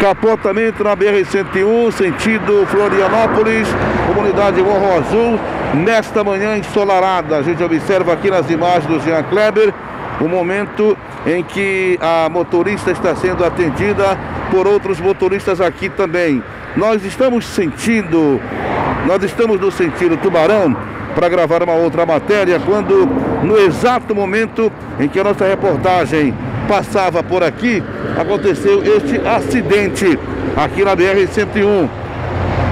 Capotamento na BR-101, sentido Florianópolis, comunidade Morro Azul. Nesta manhã ensolarada, a gente observa aqui nas imagens do Jean Kleber o momento em que a motorista está sendo atendida por outros motoristas aqui também. Nós estamos sentindo, nós estamos no sentido Tubarão para gravar uma outra matéria quando no exato momento em que a nossa reportagem passava por aqui, aconteceu este acidente aqui na BR-101.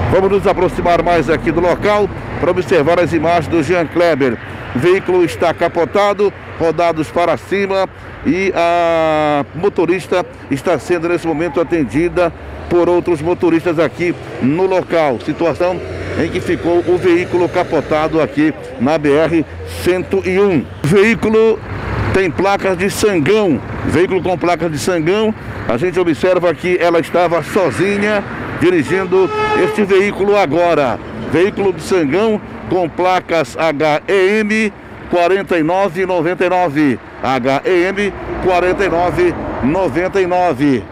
Vamos nos aproximar mais aqui do local para observar as imagens do Jean Kleber. O veículo está capotado, rodados para cima e a motorista está sendo nesse momento atendida por outros motoristas aqui no local. Situação em que ficou o veículo capotado aqui na BR 101. O veículo tem placas de sangão, veículo com placas de sangão. A gente observa que ela estava sozinha dirigindo este veículo agora. Veículo de sangão com placas HEM 4999. HEM 4999.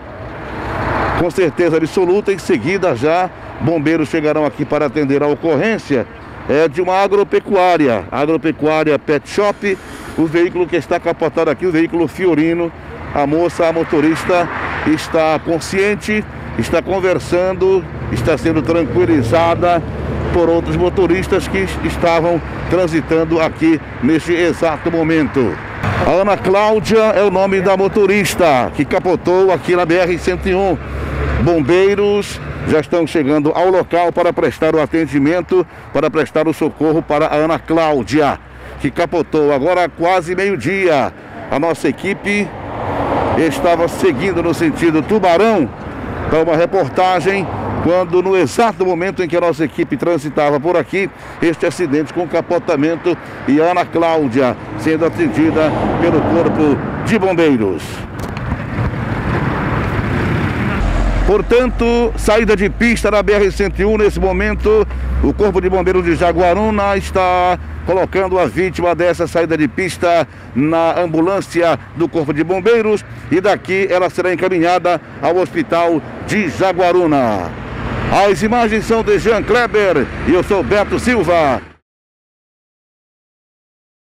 Com certeza absoluta, em seguida já bombeiros chegarão aqui para atender a ocorrência é de uma agropecuária, agropecuária Pet Shop, o veículo que está capotado aqui, o veículo Fiorino, a moça, a motorista está consciente, está conversando, está sendo tranquilizada por outros motoristas que estavam transitando aqui neste exato momento. A Ana Cláudia é o nome da motorista que capotou aqui na BR-101. Bombeiros já estão chegando ao local para prestar o atendimento, para prestar o socorro para a Ana Cláudia, que capotou agora quase meio-dia. A nossa equipe estava seguindo no sentido Tubarão para uma reportagem quando no exato momento em que a nossa equipe transitava por aqui, este acidente com capotamento e Ana Cláudia sendo atendida pelo Corpo de Bombeiros. Portanto, saída de pista da BR-101 nesse momento, o Corpo de Bombeiros de Jaguaruna está colocando a vítima dessa saída de pista na ambulância do Corpo de Bombeiros e daqui ela será encaminhada ao Hospital de Jaguaruna. As imagens são de Jean Kleber e eu sou Beto Silva.